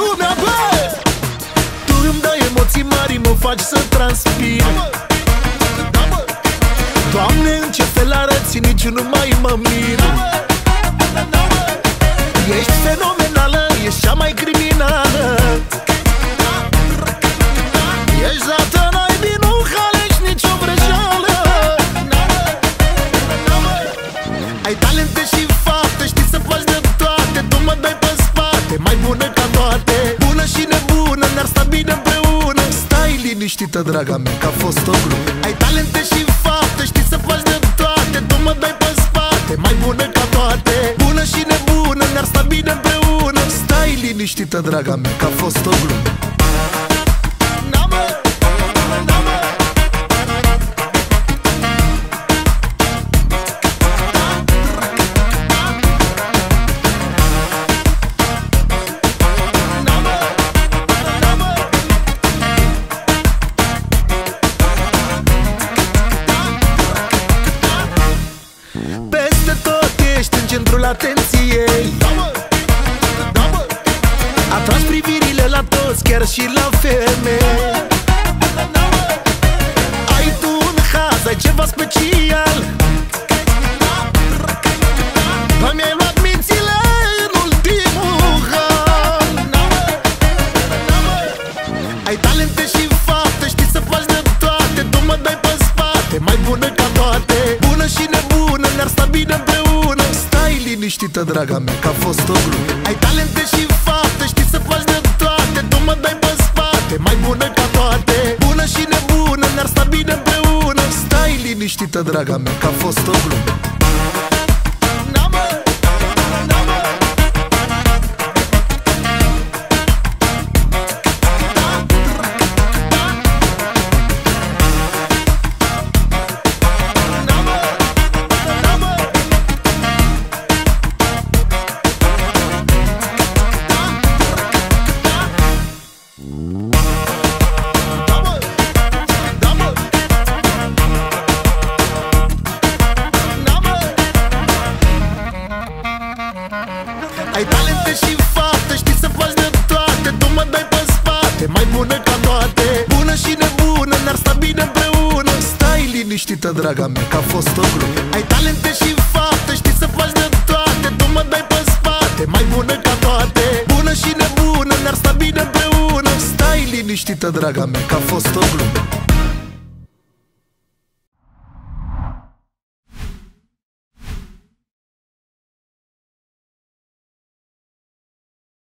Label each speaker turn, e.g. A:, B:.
A: lumea, bă! Tu îmi dai emoții mari, mă faci să transpir da, bă. Doamne, în ce fel arăți, nici nu mai mă mir. Ești fenomenală, ești cea mai criminală Ești dată, ai bine, nu halești nicio greșeală Ai talente și fapte, știi să faci de toate Tu mă dai pe spate, mai bună ca liniștită, draga mea, că a fost o glumă. Ai talente și fapte, știi să faci de toate Tu mă dai pe spate, mai bună ca toate. Bună și nebună, ne-ar sta bine împreună. Stai liniștită, draga mea, că a fost o glumă ești în centrul atenției Atragi privirile la toți, chiar și la femei Ai tu un haz, ai ceva special. Dar mi-ai luat mințile în ultimul hal. Ai talente și fapte, știi să faci de toate. Tu mă dai pe spate, mai bună ca toate. Bună și nebună, liniștită, draga mea, că a fost o glumă Ai talente și fapte, știi să faci de toate Tu mă dai pe spate, mai bună ca toate. Bună și nebună, ne-ar sta bine împreună. Stai liniștită, draga mea, că a fost o glumă bună ca toate Bună și nebună, ne-ar sta bine împreună. Stai liniștită, draga mea, că a fost o glumă Ai talente și fapte, știi să faci de toate Tu mă dai pe spate, mai bună ca toate. Bună și nebună, ne-ar sta bine împreună. Stai liniștită, draga mea, că a fost o glumă